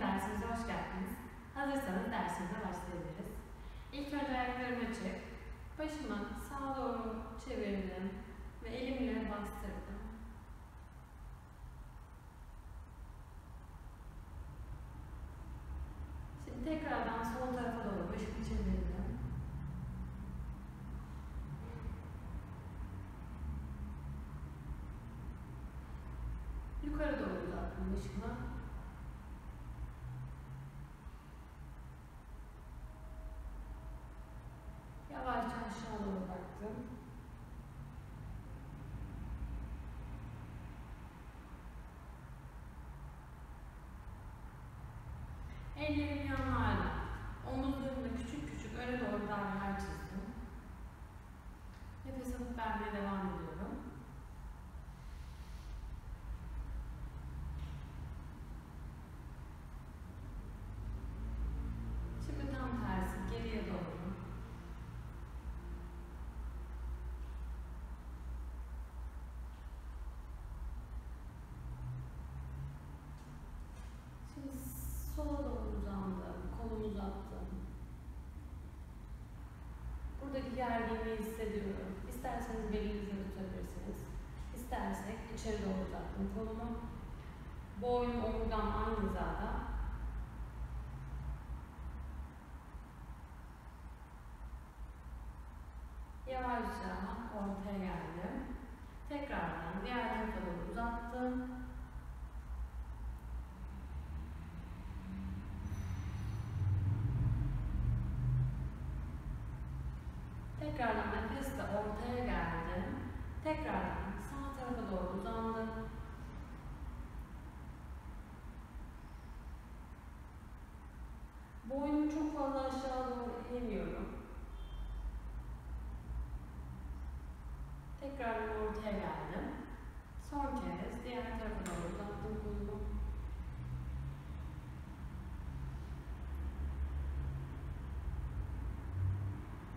dersimize hoş geldiniz. Hazırsanız dersimize başlayabiliriz. İlk önce ayaklarımı açık, başımı sağa doğru çevirdim ve elimle bastırdım. Şimdi tekrardan sol tarafa doğru başımı çevirdim. Yukarı doğru uzattım başımı. Yavaşça aşağı doğru baktım. Ellerim yanlarla. Omuzlarımda küçük küçük öne doğru daireler çizdim. Nefes alıp vermeye devam ediyorum. Şimdi tam tersi geriye doğru. Şimdi sola doğru uzandım, kolumu uzattım. Buradaki gerginliği hissediyorum. İsterseniz belinizle tutabilirsiniz. İstersek içeri doğru uzattım kolumu. Boynum, omurgam aynı hizada. Yavaşça ortaya geldim. Tekrardan diğer tarafa doğru uzattım. Tekrardan nefesle ortaya geldim. Tekrardan sağ tarafa doğru uzandım. Boynumu çok fazla aşağı doğru eğmiyorum. Tekrardan ortaya geldim. Son kez diğer tarafa doğru uzattım kolumu.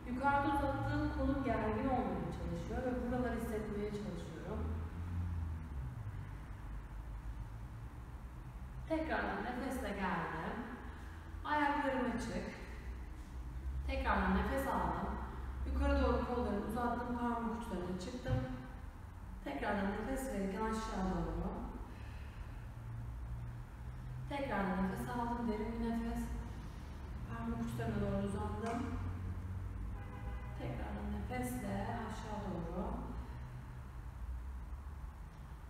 Yukarıda uzattığım kolum gergin olmaya çalışıyor ve buraları hissetmeye çalışıyorum. Tekrardan nefesle geldim. Ayaklarım açık. Tekrardan nefes aldım. Yukarı doğru kollarımı uzattım, parmak uçlarına çıktım. Tekrardan nefes verirken aşağı doğru. Tekrardan nefes aldım, derin bir nefes. Parmak uçlarına doğru uzandım. Tekrardan nefesle aşağı doğru.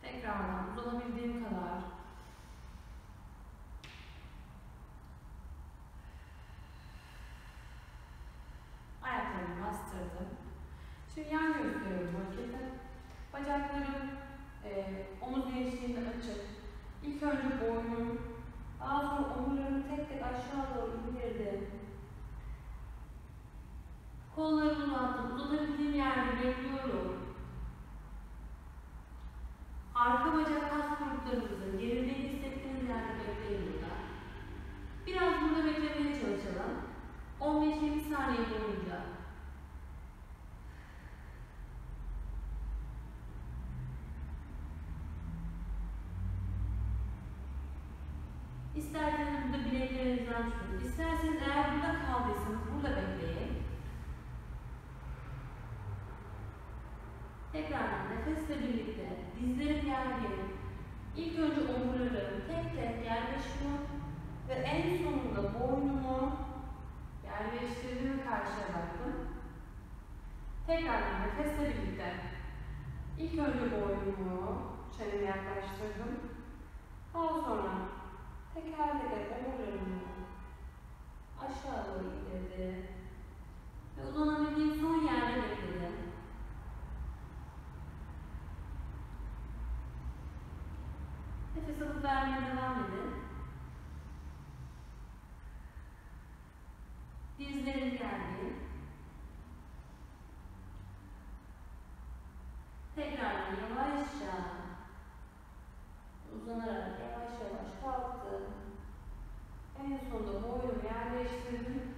Tekrardan uzanabildiğim kadar. Ayaklarımı bastırdım. Şimdi yan gösteriyorum hareketi. Bacaklarım e, omuz genişliğinde açık. İlk önce boynum, daha sonra omurlarımı tek tek aşağı doğru indirdim. Kollarımı uzattım. Uzatabildiğim yerde bekliyorum. Arka bacak kas gruplarımızın geride hissettiğiniz yerde bekleyin burada. Biraz burada beklemeye çalışalım. 15-20 saniye boyunca. İsterseniz burada bileklerinizden tutun. İsterseniz eğer burada kaldıysanız burada bekleyin. Tekrardan nefesle birlikte dizlerim gergin. İlk önce omurlarım tek tek yerleşiyor ve en sonunda boynumu yerleştirdim ve karşıya baktım. Tekrardan nefesle birlikte ilk önce boynumu çeneme yaklaştırdım. Daha sonra teker teker omurlarımı aşağı doğru indirdim. Ve uzanabildiğim son yerde bekledim. Nefes alıp vermeye devam edin. Dizlerim gergin. Tekrardan yavaşça uzanarak yavaş yavaş kalktım. En sonunda boynumu yerleştirdim.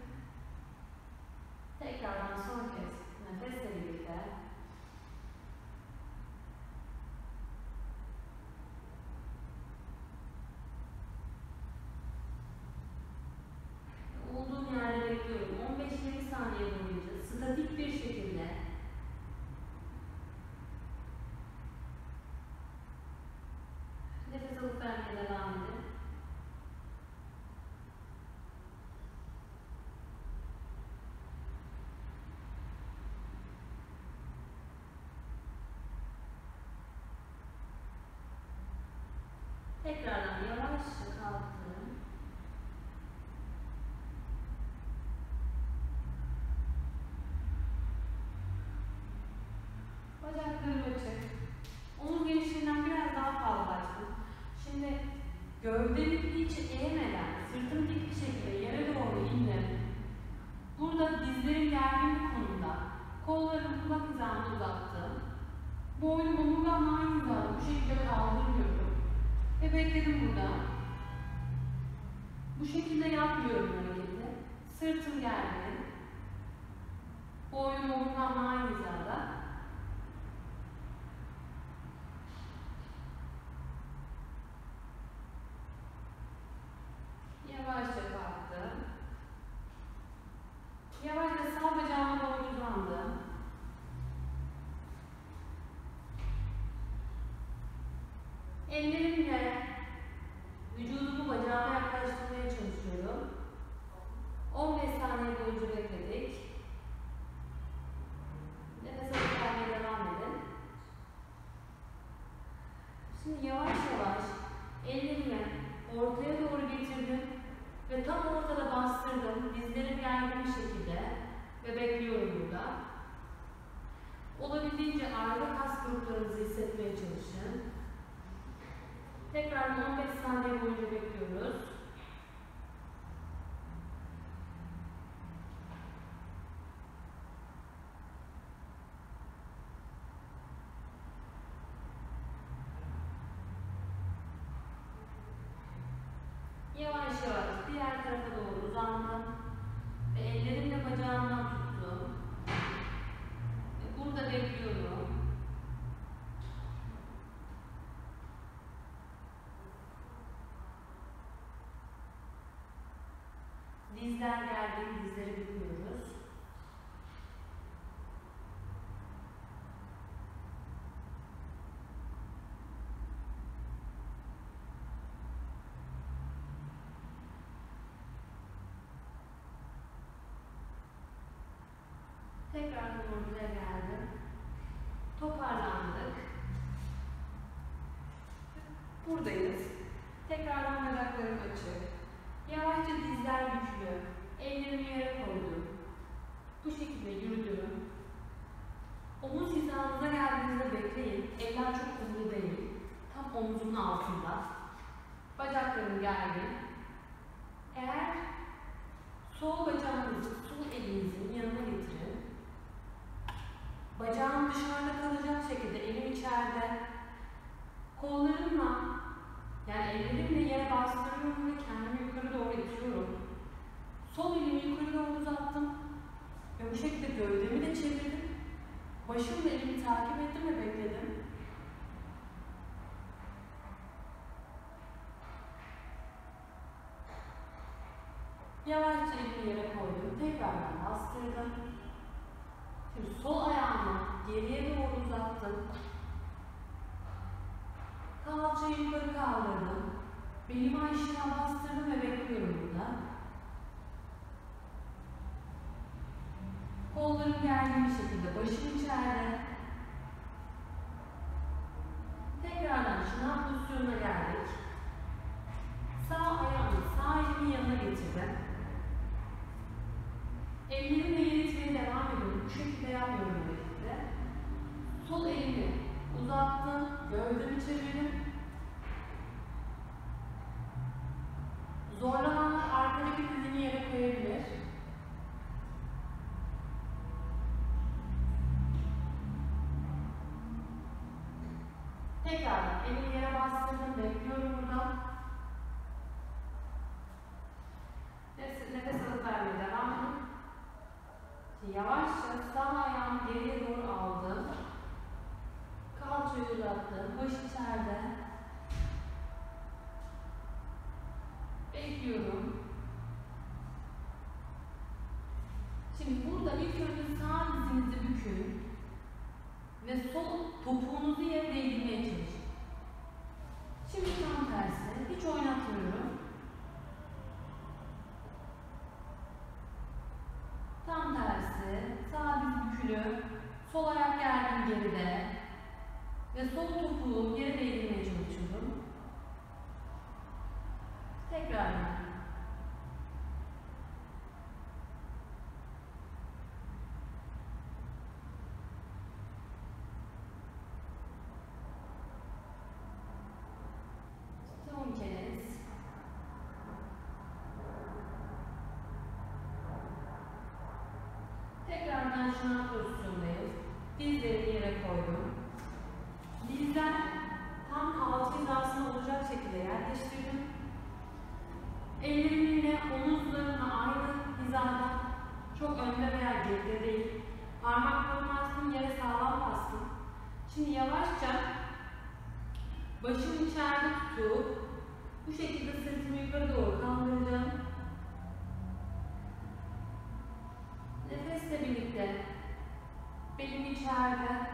Tekrardan son kez nefesle birlikte vermeye devam edin. Tekrardan yavaşça kalktım. Bacaklarım açık. Omuz genişliğinden biraz daha fazla açtım. Şimdi gövdemi hiç eğmeden, sırtım dik bir şekilde yere doğru indim. Burada dizlerim gergin bir konumda. Kollarımı kulak hizamda uzattım. Boynum omurgamla aynı hizada bu şekilde kaldırmıyorum. Ve bekledim burada. Bu şekilde yapmıyorum hareketi. Sırtım gergin. Boynum omurgamla aynı hizada. Yavaşça kalktım. Yavaşça sağ bacağıma doğru uzandım. Ellerimle vücudumu bacağıma yaklaştırmaya çalışıyorum. 15 saniye boyunca bekledik. Nefes alıp vermeye devam edin. Şimdi yavaş yavaş ellerimi ortaya doğru getirdim ve tam ortada bastırdım. Dizlerim gergin bir şekilde ve bekliyorum burada. Olabildiğince arka kas gruplarınızı hissetmeye çalışın. Tekrar 15 saniye boyunca bekliyoruz. Yavaş yavaş diğer tarafa doğru uzandım ve ellerimle bacağımdan tuttum. Ve burada bekliyorum. Dizler gergin, dizleri büküyoruz. Tekrar buraya geldim. Toparlandık. Buradayız. Tekrardan bacaklarım açık. Yavaşça dizler güçlü. Ellerimi yere koydum. Bu şekilde yürüdüm. Omuz hizanıza geldiğinizde bekleyin. Eller çok hızlı değil. Tam omuzumun altında. Bacaklarım gergin. Eğer sol bacağınızı sol elinizin yanına getirin. Bacağım dışarıda kalacak şekilde elim içeride. Kollarımla yani ellerimle yere bastırıyorum ve kendimi yukarı doğru itiyorum. Sol elimi yukarı doğru uzattım. Ve bu şekilde gövdemi de çevirdim. Başımla elimi takip ettim ve bekledim. Yavaşça elimi yere koydum. Tekrardan bastırdım. Şimdi sol ayağımı geriye doğru uzattım. Kalçayı yukarı kaldırdım. Belimi aşağı bastırdım ve bekliyorum burada. Kollarım gergin bir şekilde, başım içeride. Tekrardan şınav pozisyonuna geldik. Şekilde harekette. Sol elimi uzattım, gövdemi çevirdim. bükülü, sol ayak gerdim geride ve sol topuğu geri değdirmeye çalışıyorum. Tekrardan şınav pozisyondayız. Dizleri yere koydum. Dizler tam kalça hizasında olacak şekilde yerleştirdim. Ellerim yine omuzlarımla aynı hizada. Çok önde veya geride değil. Parmaklarımı astım, yere sağlam bastım. Şimdi yavaşça başımı içeride tutup bu şekilde sırtımı yukarı doğru kaldıracağım. Nefesle birlikte belim içeride,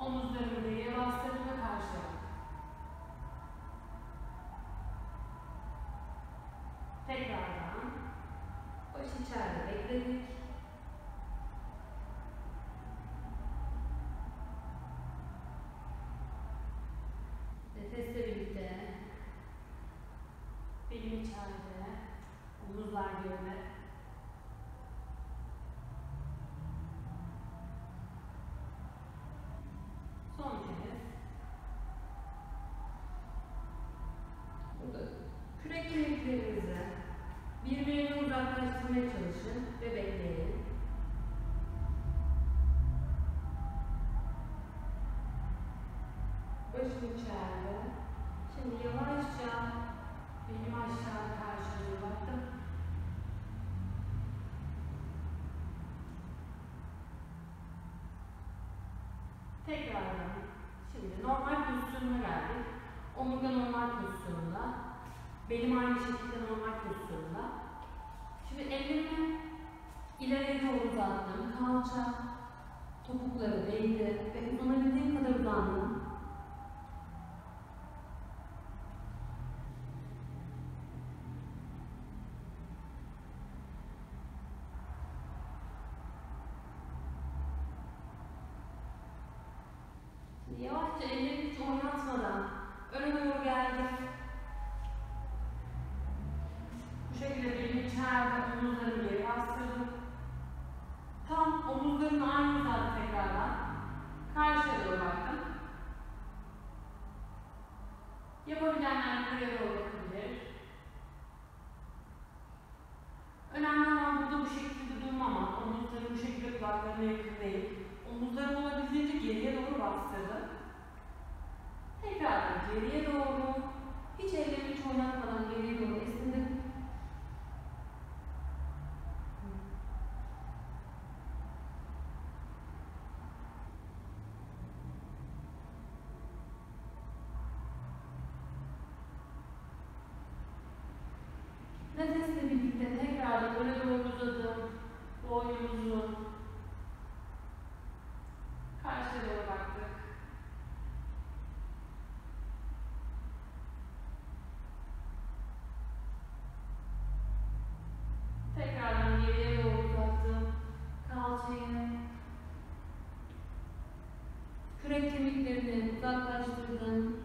omuzlarımı geriye bastırdım ve karşıya. Tekrardan baş içeride bekledik. Nefesle birlikte belim içeride, omuzlar geride. Son kez. Burada kürek kemiklerinizi birbirinden uzaklaştırmaya çalışın ve bekleyin. Başım içeride. Şimdi yavaşça benim aşağı karşıya baktım. Tekrardan. Şimdi normal pozisyonuna geldik. Omurga normal pozisyonunda. Benim aynı şekilde normal pozisyonunda. Şimdi ellerimi ileriye doğru uzattım. Kalça topukları değdi ve uzanabildiğim kadar uzandım. Şimdi Yavaşça ellerimi hiç oynatmadan öne doğru geldim. Bu şekilde belimi içeride omuzlarımı geri bastırdım. Tam omuzlarımın aynı hizada tekrardan karşıya doğru baktım. Doğru bakabilir. Önemli olan burada bu şekilde durmamak. Omuzlarım bu şekilde kulaklarına yakın değil. Omuzlarım olabildiğince geriye doğru bastırdım. Tekrar geriye doğru. Hiç ellerimi hiç oynatmadan geriye doğru esnedim. Nefesle birlikte tekrar öne doğru uzadım. Boynumuzu karşıya doğru baktık. Tekrardan geriye doğru uzattım. Kalçayı, kürek kemiklerini uzaklaştırdım.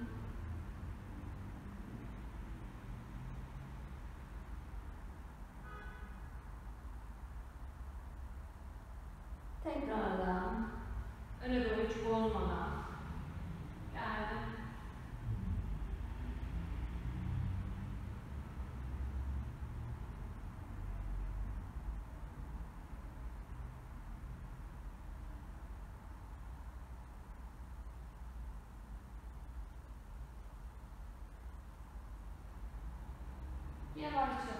Tekrardan öne doğru hiç bozmadan geldim. Yavaşça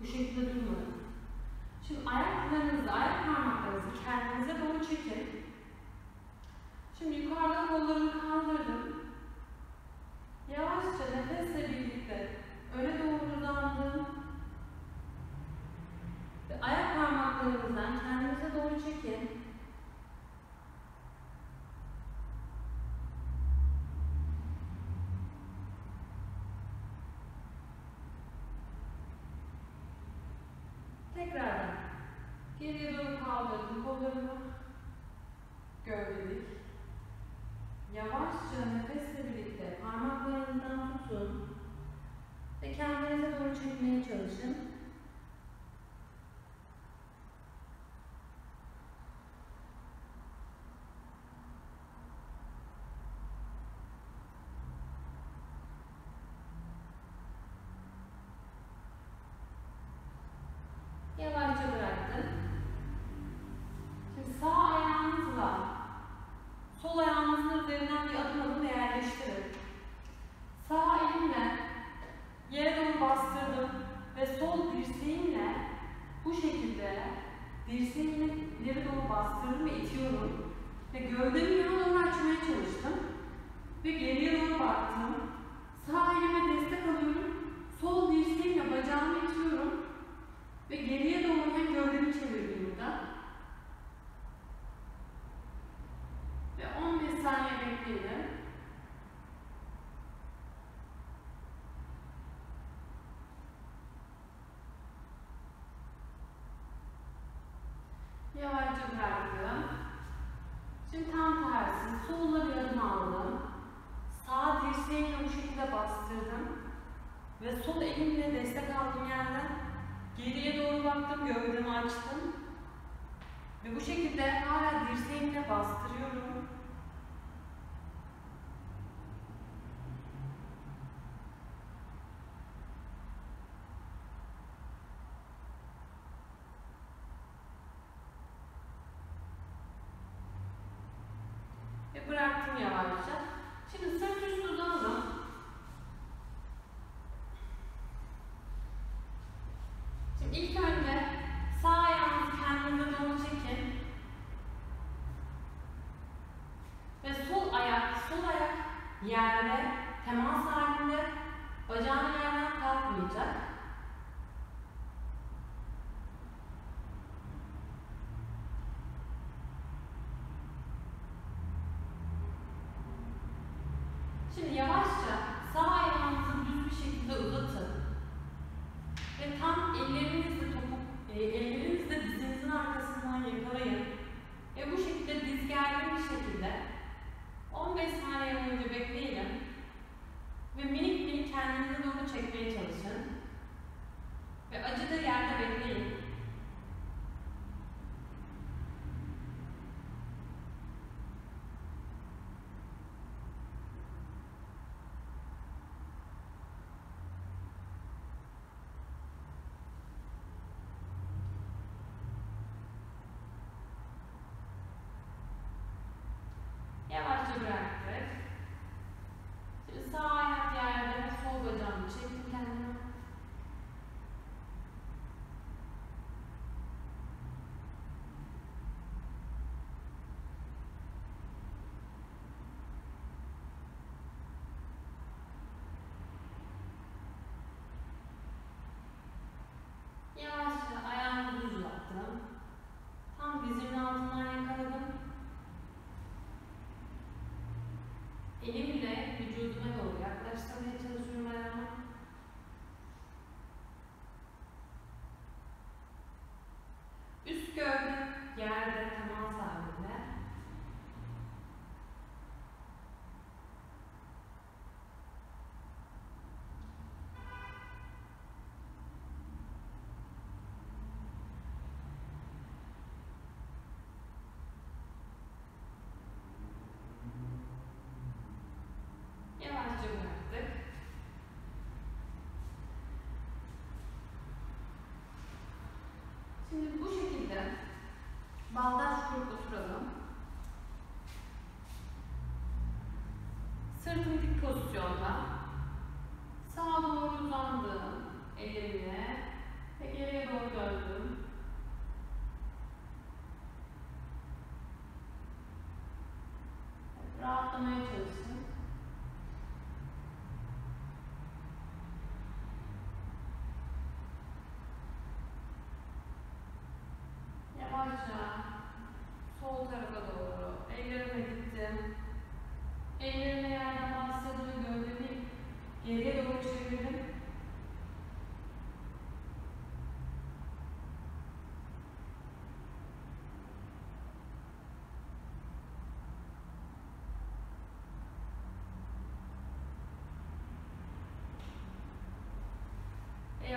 Bu şekilde durmadan. Şimdi ayaklarınızı, ayak parmaklarınızı kendinize doğru çekin. Şimdi yukarıda kollarını kaldırdım. Yavaşça nefesle birlikte öne doğru uzandım. Ve ayak parmaklarınızdan kendinize doğru çekin. dirseğimle bu şekilde bastırdım. Ve sol elimle destek aldığım yerden geriye doğru baktım, gövdemi açtım. Ve bu şekilde hala dirseğimle bastırıyorum. Ve bıraktım yavaşça. 야 do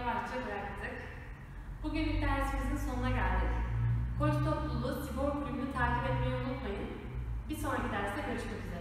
yavaşça bıraktık. Bugünlük dersimizin sonuna geldik. Koç Topluluğu Spor Kulübü'nü takip etmeyi unutmayın. Bir sonraki derste görüşmek üzere.